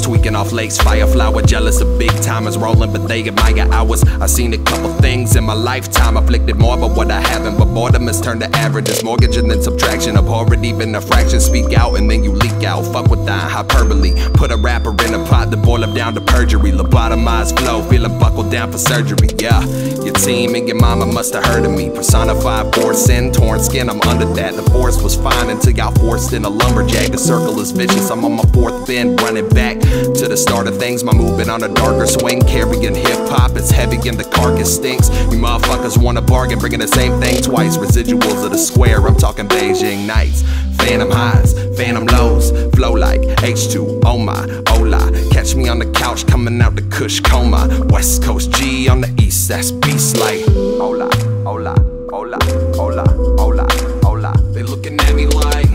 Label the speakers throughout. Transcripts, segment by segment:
Speaker 1: Taking off lakes, fire flower, jealous of big timers rolling, but they admire ours. I seen a couple things in my lifetime, afflicted more, but what I haven't. But has turned to averages, mortgage and then subtraction. Abhorrent, even a fraction. Speak out and then you leak out. Fuck with that hyperbole. Put a rapper in a pot to boil him down to perjury. Lobotomized flow, feeling buckled down for surgery. Yeah, your team and your mama must have heard of me. Personified force sin, torn skin, I'm under that. The force was fine until y'all forced in a lumberjack. The circle is vicious, I'm on my fourth bend, running back to the start of things. My movement on a darker swing, carrying hip hop. It's heavy and the carcass stinks. You motherfuckers wanna bargain, bringing the same thing twice. Residuals of the square, I'm talking Beijing nights. Phantom highs, phantom lows, flow like H2, oh my, oh hola. Catch me on the couch, coming out the Kush coma. West Coast G on the east, that's beast like hola, hola, hola, hola, hola, hola. They looking at me like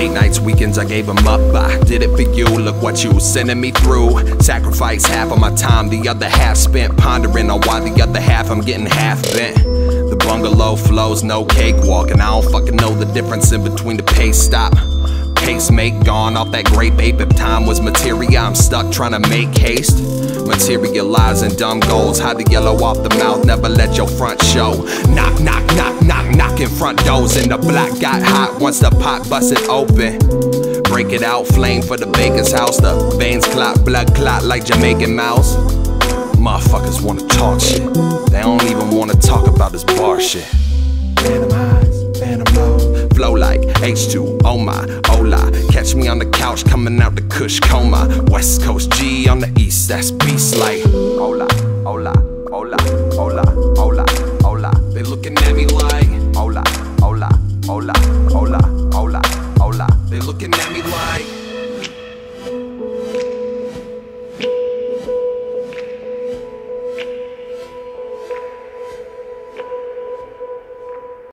Speaker 1: Day nights, weekends, I gave them up. I did it for you. Look what you sending me through. Sacrifice half of my time, the other half spent pondering on why the other half I'm getting half bent. The bungalow flows, no cakewalk, and I don't fucking know the difference in between the pace stop. Pace make gone off that grape ape. If time was materia, I'm stuck trying to make haste. Materializing dumb goals, hide the yellow off the mouth, never let your front show. Knock, knock, knock, knock, knocking front doors, and the block got hot once the pot busted open. Break it out, flame for the baker's house. The veins clot, blood clot like Jamaican mouse. Motherfuckers wanna talk shit, they don't even wanna talk about this bar shit. Lows. Flow like H2, oh my, hola. Catch me on the couch, coming out the Kush coma. West Coast G on the east, that's beast like hola, hola, hola, hola, hola, hola. They looking at me like hola, hola, hola, hola, hola, hola. They looking at me like.